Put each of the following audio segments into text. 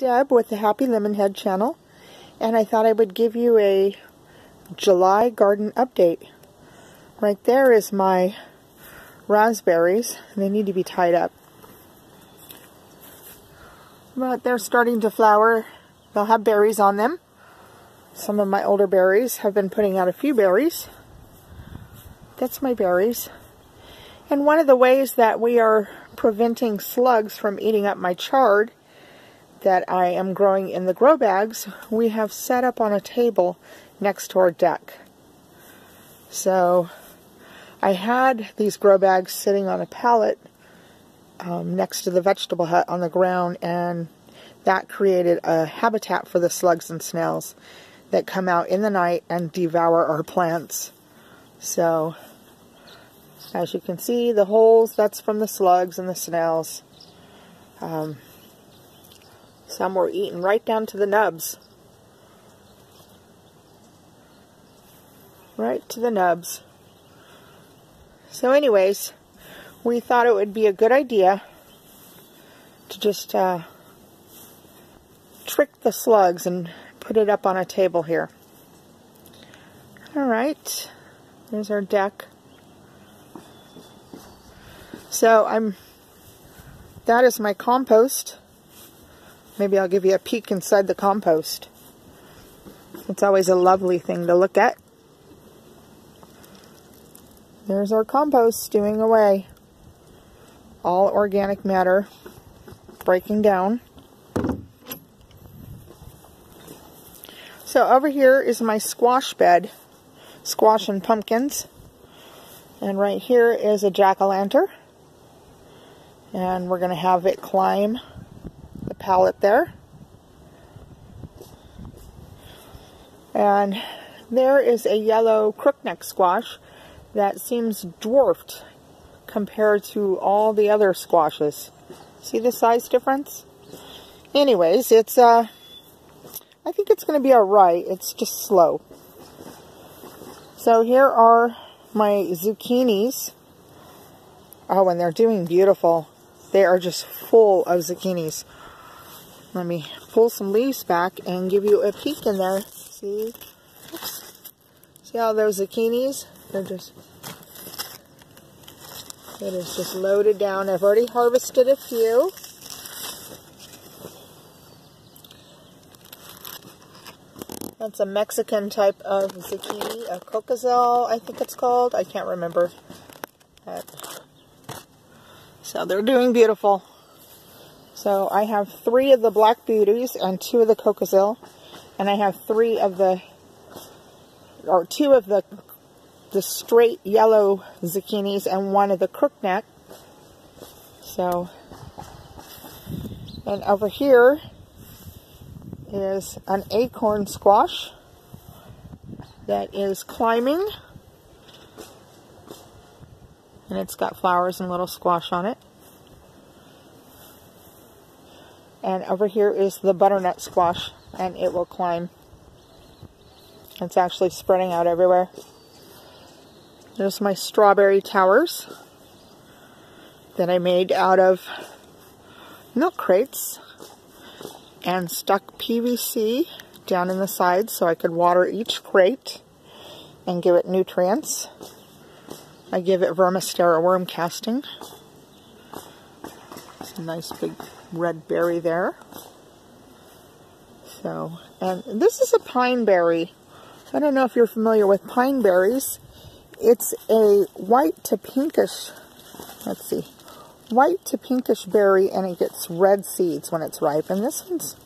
Deb with the Happy Lemonhead channel, and I thought I would give you a July garden update. Right there is my raspberries. They need to be tied up. But they're starting to flower. They'll have berries on them. Some of my older berries have been putting out a few berries. That's my berries. And one of the ways that we are preventing slugs from eating up my chard that I am growing in the grow bags, we have set up on a table next to our deck. So I had these grow bags sitting on a pallet um, next to the vegetable hut on the ground and that created a habitat for the slugs and snails that come out in the night and devour our plants. So, as you can see, the holes, that's from the slugs and the snails. Um, some were eaten right down to the nubs. Right to the nubs. So anyways, we thought it would be a good idea to just uh, trick the slugs and put it up on a table here. Alright, there's our deck. So I'm, that is my compost. Maybe I'll give you a peek inside the compost. It's always a lovely thing to look at. There's our compost stewing away. All organic matter breaking down. So over here is my squash bed, squash and pumpkins. And right here is a jack-o'-lantern. And we're going to have it climb pallet there. And there is a yellow crookneck squash that seems dwarfed compared to all the other squashes. See the size difference? Anyways, it's, uh, I think it's going to be alright. It's just slow. So here are my zucchinis. Oh, and they're doing beautiful. They are just full of zucchinis. Let me pull some leaves back and give you a peek in there. See? Oops. See all those zucchinis? They're just, it is just loaded down. I've already harvested a few. That's a Mexican type of zucchini, a cocozelle, I think it's called. I can't remember. So they're doing beautiful. So I have three of the Black Beauties and two of the Cocozelle. And I have three of the, or two of the, the straight yellow zucchinis and one of the crookneck. So, and over here is an acorn squash that is climbing. And it's got flowers and little squash on it. And over here is the butternut squash, and it will climb. It's actually spreading out everywhere. There's my strawberry towers that I made out of milk crates and stuck PVC down in the sides so I could water each crate and give it nutrients. I give it Vermistera worm casting. It's a nice big red berry there. So, and this is a pine berry. I don't know if you're familiar with pine berries. It's a white to pinkish, let's see, white to pinkish berry and it gets red seeds when it's ripe. And this one's,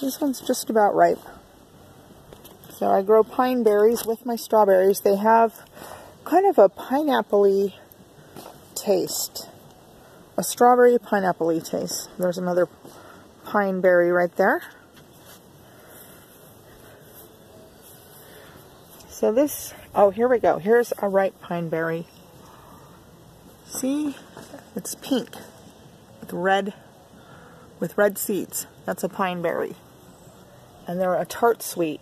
this one's just about ripe. So I grow pine berries with my strawberries. They have kind of a pineapple taste a strawberry pineapple taste. There's another pine berry right there. So this, oh, here we go. Here's a ripe pine berry. See? It's pink with red, with red seeds. That's a pine berry. And they're a tart sweet.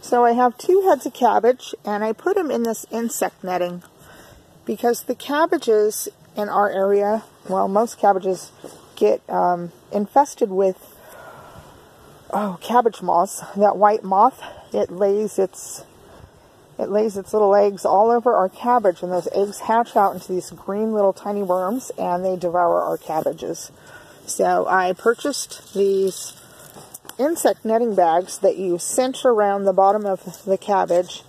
So I have two heads of cabbage, and I put them in this insect netting because the cabbages in our area well, most cabbages get um, infested with oh cabbage moths. That white moth, it lays its it lays its little eggs all over our cabbage, and those eggs hatch out into these green little tiny worms, and they devour our cabbages. So I purchased these insect netting bags that you cinch around the bottom of the cabbage,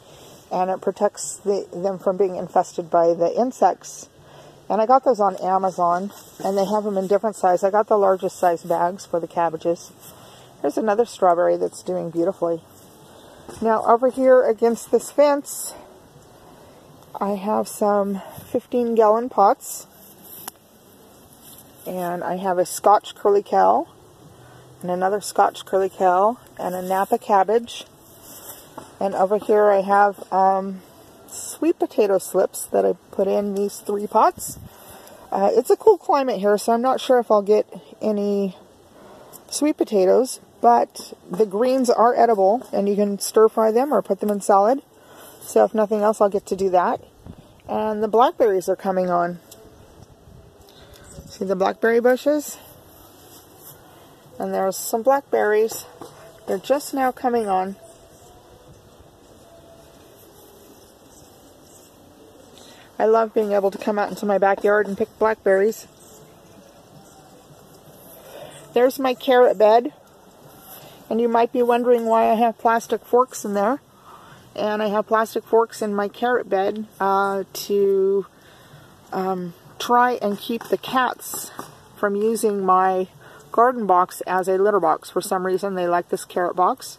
and it protects the, them from being infested by the insects. And I got those on Amazon, and they have them in different sizes. I got the largest size bags for the cabbages. Here's another strawberry that's doing beautifully. Now over here against this fence, I have some 15 gallon pots. And I have a Scotch Curly Kale, and another Scotch Curly Kale, and a Napa cabbage. And over here I have um, sweet potato slips that I put in these three pots. Uh, it's a cool climate here, so I'm not sure if I'll get any sweet potatoes, but the greens are edible, and you can stir fry them or put them in salad. So if nothing else, I'll get to do that. And the blackberries are coming on. See the blackberry bushes? And there's some blackberries. They're just now coming on. I love being able to come out into my backyard and pick blackberries. There's my carrot bed. And you might be wondering why I have plastic forks in there. And I have plastic forks in my carrot bed uh, to um, try and keep the cats from using my garden box as a litter box. For some reason, they like this carrot box.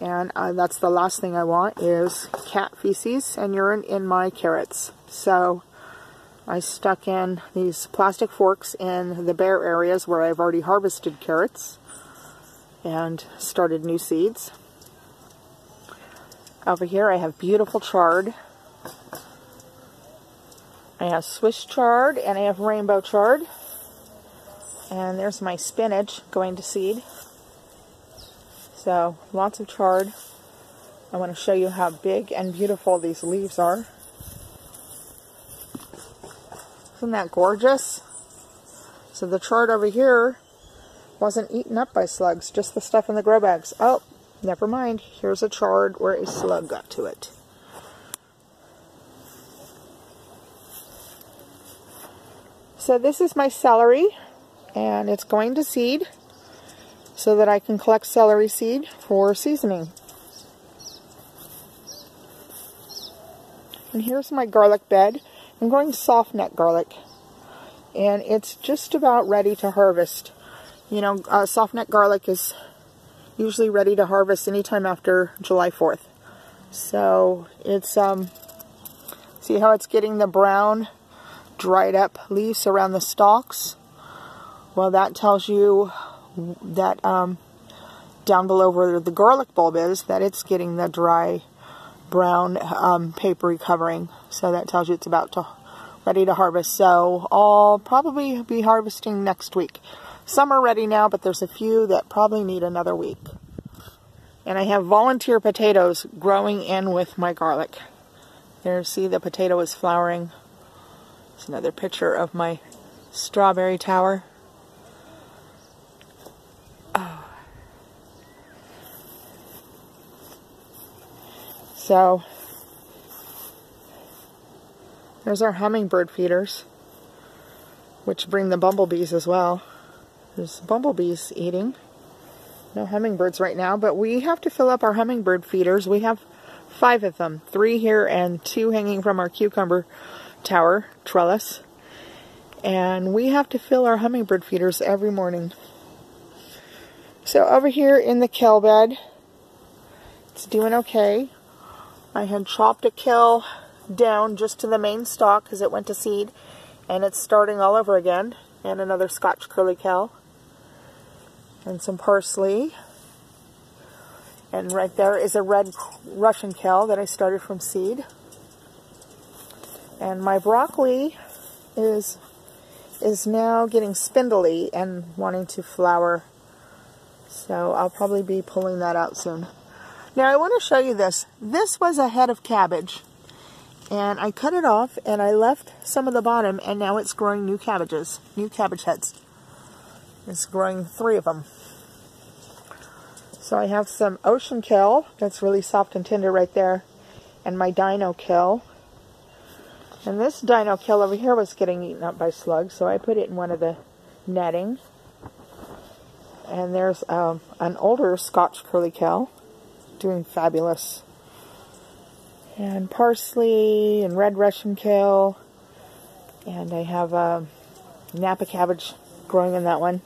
And uh, that's the last thing I want is cat feces and urine in my carrots. So I stuck in these plastic forks in the bare areas where I've already harvested carrots and started new seeds. Over here I have beautiful chard. I have Swiss chard and I have rainbow chard. And there's my spinach going to seed. So lots of chard. I want to show you how big and beautiful these leaves are. Isn't that gorgeous? So the chard over here wasn't eaten up by slugs, just the stuff in the grow bags. Oh, never mind. Here's a chard where a slug got to it. So this is my celery, and it's going to seed so that I can collect celery seed for seasoning. And here's my garlic bed. I'm growing soft neck garlic, and it's just about ready to harvest. You know, uh, soft neck garlic is usually ready to harvest anytime after July 4th. So it's, um, see how it's getting the brown dried up leaves around the stalks? Well, that tells you that um, down below where the garlic bulb is, that it's getting the dry brown um, papery covering. So that tells you it's about to ready to harvest. So I'll probably be harvesting next week. Some are ready now, but there's a few that probably need another week. And I have volunteer potatoes growing in with my garlic. There, see the potato is flowering. It's another picture of my strawberry tower. So, there's our hummingbird feeders, which bring the bumblebees as well. There's bumblebees eating. No hummingbirds right now, but we have to fill up our hummingbird feeders. We have five of them, three here and two hanging from our cucumber tower trellis. And we have to fill our hummingbird feeders every morning. So over here in the kale bed, it's doing okay. I had chopped a kale down just to the main stalk because it went to seed. And it's starting all over again. And another Scotch curly kale and some parsley. And right there is a red Russian kale that I started from seed. And my broccoli is is now getting spindly and wanting to flower. So I'll probably be pulling that out soon. Now I want to show you this. This was a head of cabbage. And I cut it off and I left some of the bottom and now it's growing new cabbages, new cabbage heads. It's growing three of them. So I have some ocean kale that's really soft and tender right there. And my dino kale. And this dino kale over here was getting eaten up by slugs, so I put it in one of the netting. And there's um, an older Scotch curly kale doing fabulous. And parsley and red Russian kale. And I have a um, Napa cabbage growing in that one.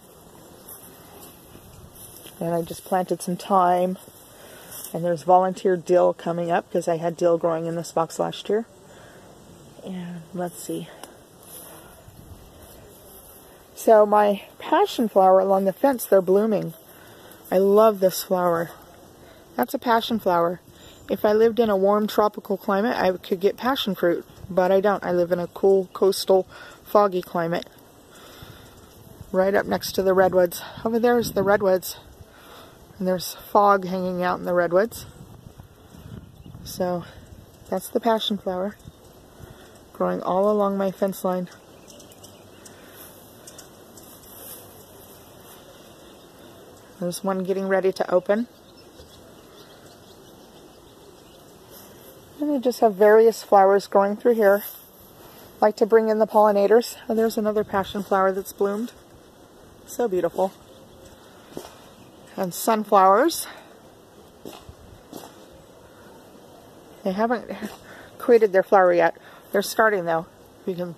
And I just planted some thyme. And there's volunteer dill coming up because I had dill growing in this box last year. And let's see. So my passion flower along the fence, they're blooming. I love this flower. That's a passion flower. If I lived in a warm tropical climate, I could get passion fruit. But I don't. I live in a cool, coastal, foggy climate. Right up next to the redwoods. Over there is the redwoods. And there's fog hanging out in the redwoods. So that's the passion flower growing all along my fence line. There's one getting ready to open. I just have various flowers growing through here. Like to bring in the pollinators. Oh, there's another passion flower that's bloomed. So beautiful and sunflowers. They haven't created their flower yet. They're starting though. You can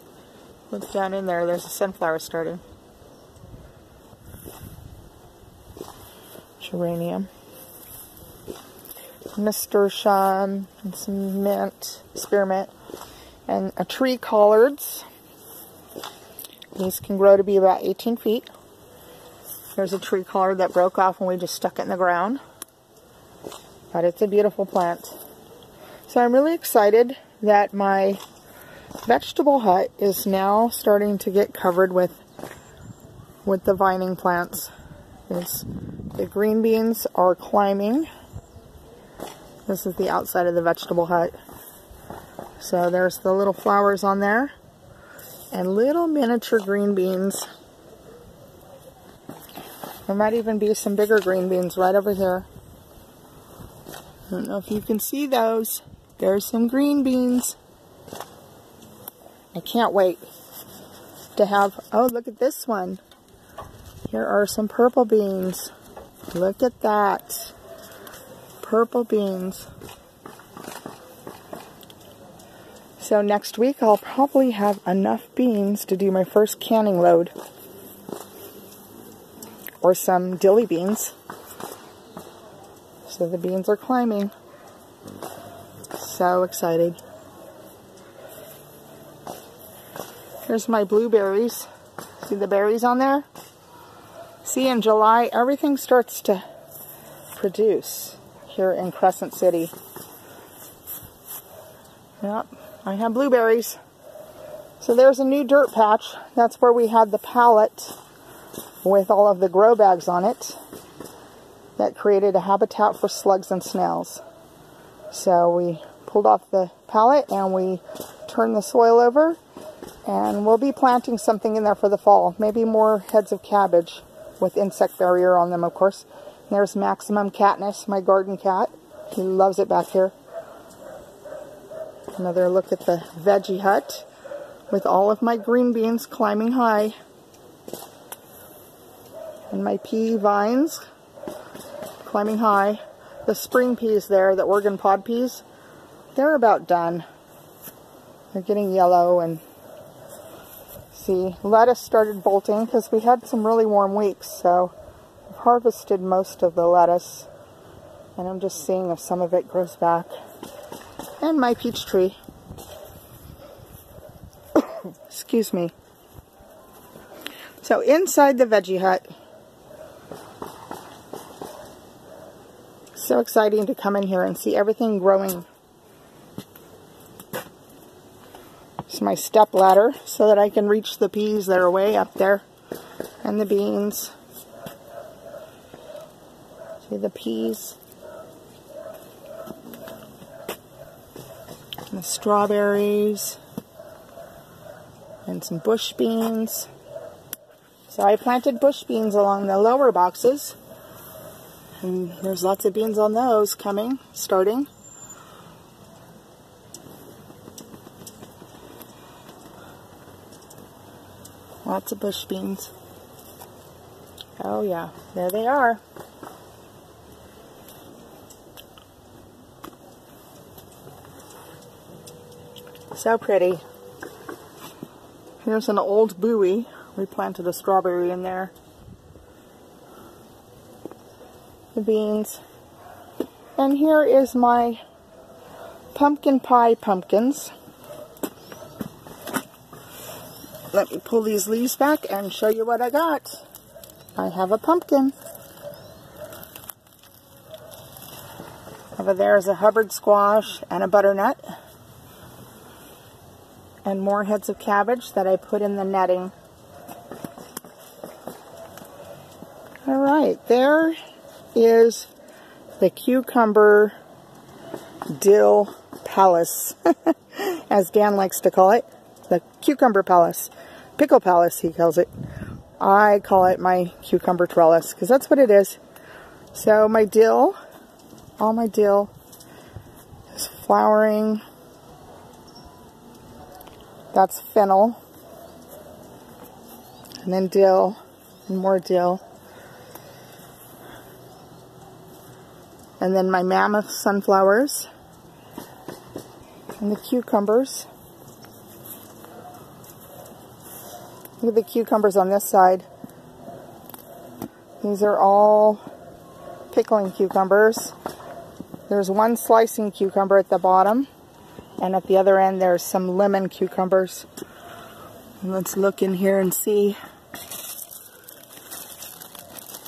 look down in there, there's a sunflower starting. Geranium. Nasturtium and some mint, spearmint, and a tree collards. These can grow to be about 18 feet. There's a tree collard that broke off and we just stuck it in the ground. But it's a beautiful plant. So I'm really excited that my vegetable hut is now starting to get covered with with the vining plants. The green beans are climbing. This is the outside of the vegetable hut. So there's the little flowers on there. And little miniature green beans there might even be some bigger green beans right over here. I don't know if you can see those. There's some green beans. I can't wait to have, oh, look at this one. Here are some purple beans. Look at that. Purple beans. So next week I'll probably have enough beans to do my first canning load or some dilly beans. So the beans are climbing. So excited. Here's my blueberries. See the berries on there? See, in July, everything starts to produce here in Crescent City. Yep, I have blueberries. So there's a new dirt patch. That's where we had the pallet with all of the grow bags on it that created a habitat for slugs and snails. So we pulled off the pallet and we turned the soil over and we'll be planting something in there for the fall. Maybe more heads of cabbage with insect barrier on them, of course. There's Maximum Katniss, my garden cat. He loves it back here. Another look at the veggie hut with all of my green beans climbing high and my pea vines climbing high. The spring peas there, the Oregon pod peas, they're about done. They're getting yellow and see, lettuce started bolting because we had some really warm weeks, so harvested most of the lettuce and I'm just seeing if some of it grows back. And my peach tree. Excuse me. So inside the veggie hut, so exciting to come in here and see everything growing. It's my step ladder so that I can reach the peas that are way up there and the beans. The peas. And the strawberries. And some bush beans. So I planted bush beans along the lower boxes. And there's lots of beans on those coming, starting. Lots of bush beans. Oh yeah, there they are. So pretty. Here's an old buoy. We planted a strawberry in there. The beans. And here is my pumpkin pie pumpkins. let me pull these leaves back and show you what I got. I have a pumpkin. Over there is a Hubbard squash and a butternut. And more heads of cabbage that I put in the netting. Alright, there is the cucumber dill palace, as Dan likes to call it. The cucumber palace. Pickle Palace, he calls it. I call it my cucumber trellis, because that's what it is. So my dill, all my dill is flowering. That's fennel. And then dill, and more dill. And then my mammoth sunflowers. And the cucumbers. Look at the cucumbers on this side. These are all pickling cucumbers. There's one slicing cucumber at the bottom. And at the other end, there's some lemon cucumbers. And let's look in here and see.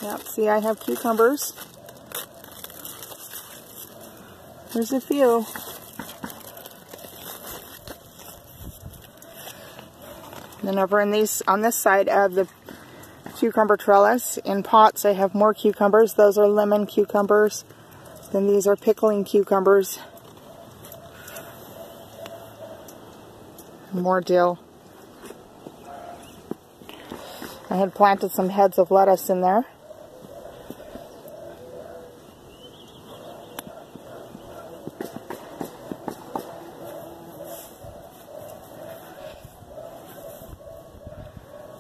Yep, see I have cucumbers. There's a few. Then over in these, on this side of the cucumber trellis, in pots I have more cucumbers. Those are lemon cucumbers. Then these are pickling cucumbers. More dill. I had planted some heads of lettuce in there.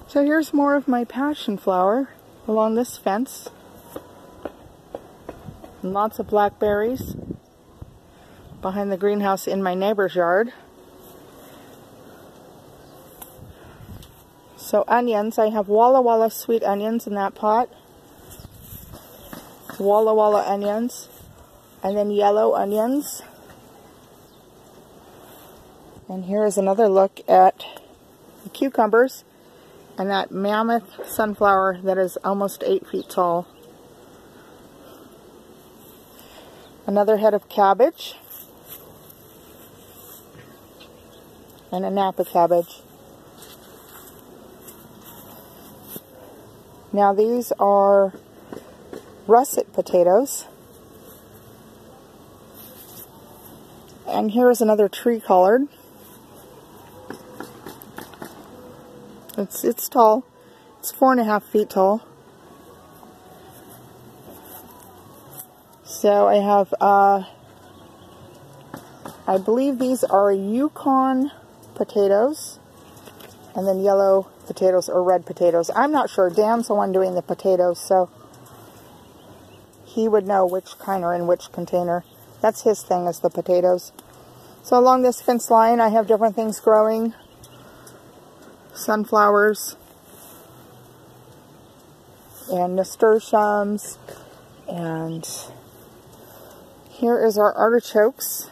So here's more of my passion flower along this fence. And lots of blackberries behind the greenhouse in my neighbor's yard. So onions, I have Walla Walla sweet onions in that pot. Walla Walla onions. And then yellow onions. And here is another look at the cucumbers and that mammoth sunflower that is almost eight feet tall. Another head of cabbage. And a Napa cabbage. Now these are russet potatoes. And here is another tree collard. It's it's tall. It's four and a half feet tall. So I have, uh, I believe these are Yukon potatoes, and then yellow potatoes or red potatoes. I'm not sure. Dan's the one doing the potatoes, so he would know which kind are in which container. That's his thing, is the potatoes. So along this fence line, I have different things growing sunflowers and nasturtiums and here is our artichokes.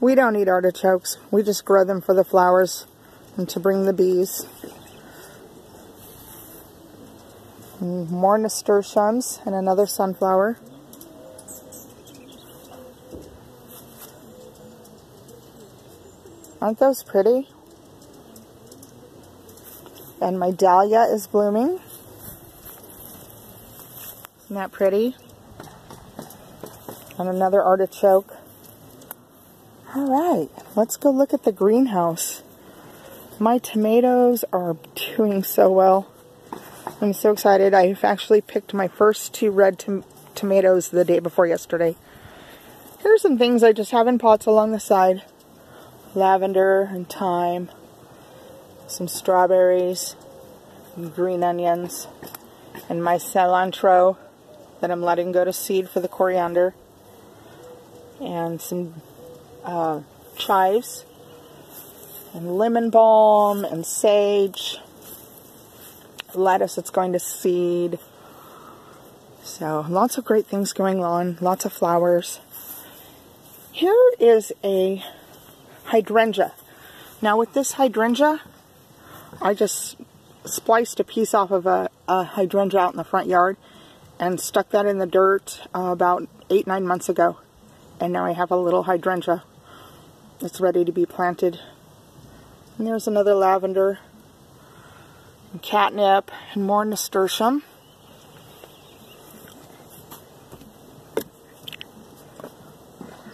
We don't eat artichokes. We just grow them for the flowers and to bring the bees. And more nasturtiums and another sunflower. Aren't those pretty? And my dahlia is blooming. Isn't that pretty? And another artichoke. All right, let's go look at the greenhouse. My tomatoes are doing so well. I'm so excited. I've actually picked my first two red tom tomatoes the day before yesterday. Here's some things I just have in pots along the side. Lavender and thyme. Some strawberries. Green onions. And my cilantro that I'm letting go to seed for the coriander. And some uh, chives. And lemon balm and sage. Lettuce that's going to seed. So lots of great things going on. Lots of flowers. Here is a hydrangea. Now with this hydrangea, I just spliced a piece off of a, a hydrangea out in the front yard and stuck that in the dirt uh, about eight, nine months ago. And now I have a little hydrangea that's ready to be planted. And there's another lavender, and catnip, and more nasturtium.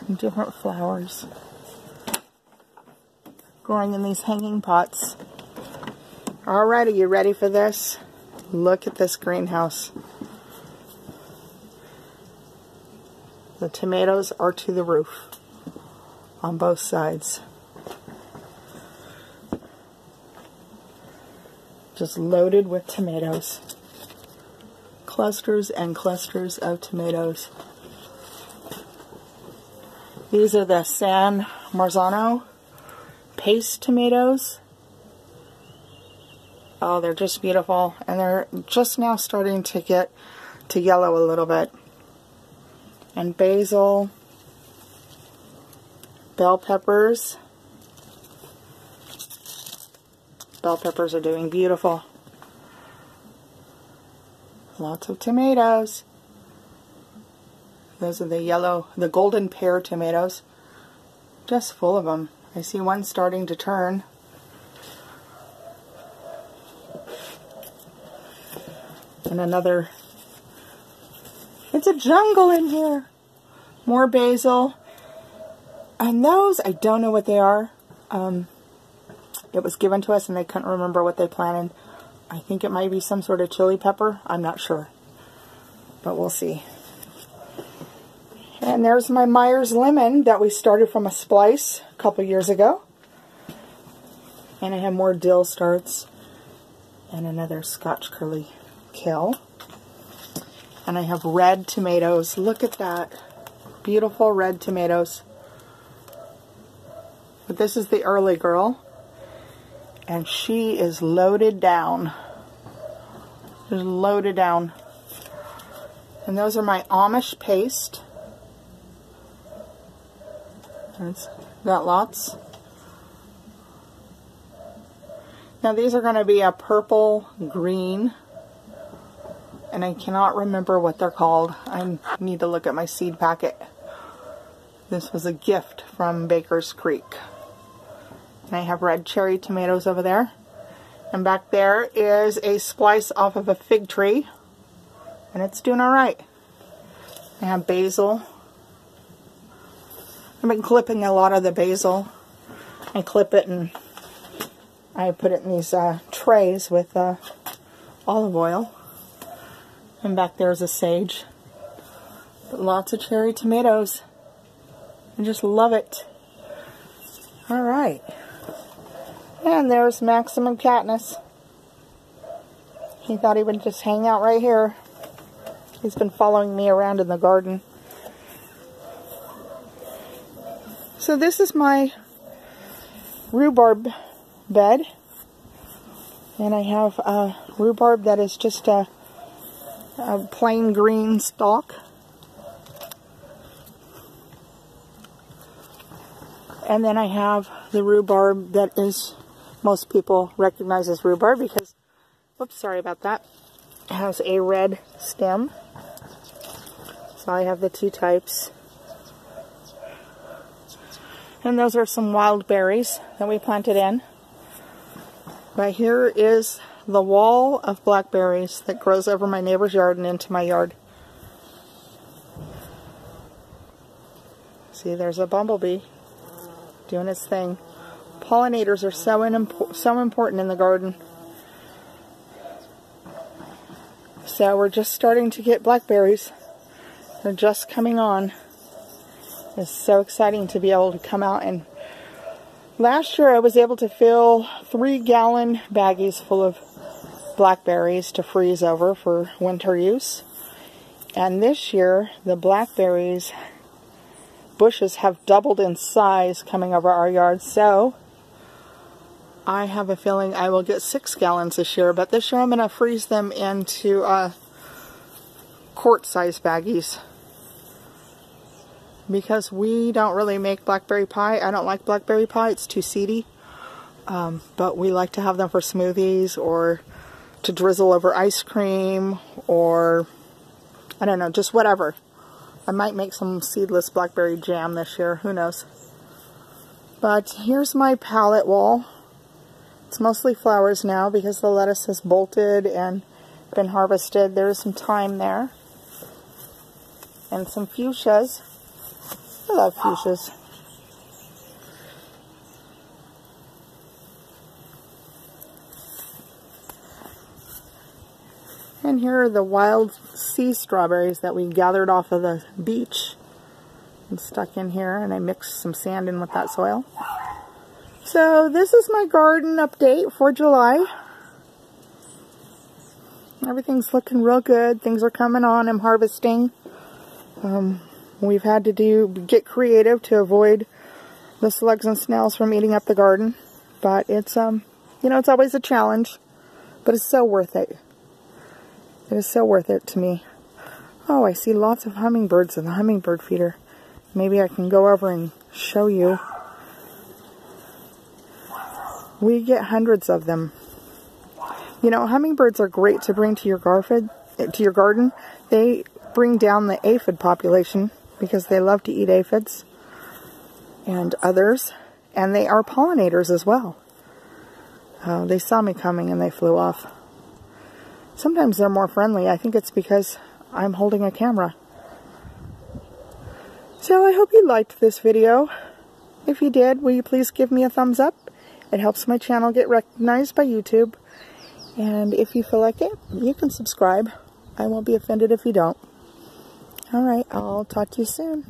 And different flowers growing in these hanging pots. Alright, are you ready for this? Look at this greenhouse. The tomatoes are to the roof on both sides. Just loaded with tomatoes. Clusters and clusters of tomatoes. These are the San Marzano paste tomatoes. Oh, they're just beautiful. And they're just now starting to get to yellow a little bit. And basil, bell peppers. Bell peppers are doing beautiful. Lots of tomatoes. Those are the yellow, the golden pear tomatoes. Just full of them. I see one starting to turn. And another. It's a jungle in here. More basil. And those, I don't know what they are. Um, it was given to us and they couldn't remember what they planted. I think it might be some sort of chili pepper. I'm not sure. But we'll see. And there's my Myers lemon that we started from a splice a couple years ago. And I have more dill starts and another Scotch curly kale. And I have red tomatoes. Look at that. Beautiful red tomatoes. But this is the early girl. And she is loaded down. Just loaded down. And those are my Amish paste. There's got lots. Now these are going to be a purple green. And I cannot remember what they're called. I need to look at my seed packet. This was a gift from Baker's Creek. And I have red cherry tomatoes over there. And back there is a splice off of a fig tree. And it's doing alright. I have basil. I've been clipping a lot of the basil. I clip it and I put it in these uh, trays with uh, olive oil. And back there's a sage. But lots of cherry tomatoes. I just love it. Alright. And there's Maximum Katniss. He thought he would just hang out right here. He's been following me around in the garden. So this is my rhubarb bed. And I have a rhubarb that is just a, a plain green stalk. And then I have the rhubarb that is most people recognize as rhubarb because, whoops, sorry about that, it has a red stem. So I have the two types. And those are some wild berries that we planted in. Right here is the wall of blackberries that grows over my neighbor's yard and into my yard. See, there's a bumblebee. doing its thing. Pollinators are so, impo so important in the garden. So we're just starting to get blackberries. They're just coming on. It's so exciting to be able to come out and last year I was able to fill three gallon baggies full of blackberries to freeze over for winter use. And this year the blackberries bushes have doubled in size coming over our yard. So I have a feeling I will get six gallons this year, but this year I'm going to freeze them into uh, quart-size baggies because we don't really make blackberry pie. I don't like blackberry pie. It's too seedy. Um, but we like to have them for smoothies or to drizzle over ice cream or I don't know, just whatever. I might make some seedless blackberry jam this year. Who knows? But here's my pallet wall. It's mostly flowers now because the lettuce has bolted and been harvested. There's some thyme there. And some fuchsias. I love fuchsias. And here are the wild sea strawberries that we gathered off of the beach and stuck in here. And I mixed some sand in with that soil. So this is my garden update for July. Everything's looking real good. Things are coming on. I'm harvesting. Um, we've had to do get creative to avoid the slugs and snails from eating up the garden. But it's, um, you know, it's always a challenge. But it's so worth it. It is so worth it to me. Oh, I see lots of hummingbirds in the hummingbird feeder. Maybe I can go over and show you. We get hundreds of them. You know, hummingbirds are great to bring to your garden. To your garden, they bring down the aphid population because they love to eat aphids and others, and they are pollinators as well. Uh, they saw me coming and they flew off. Sometimes they're more friendly. I think it's because I'm holding a camera. So I hope you liked this video. If you did, will you please give me a thumbs up? It helps my channel get recognized by YouTube. And if you feel like it, you can subscribe. I won't be offended if you don't. Alright, I'll talk to you soon.